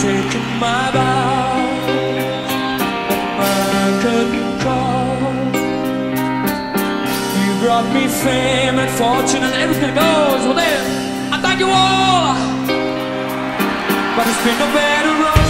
taken my but my curtain call. You brought me fame and fortune and everything goes. Well then, I thank you all. But it's been a of roses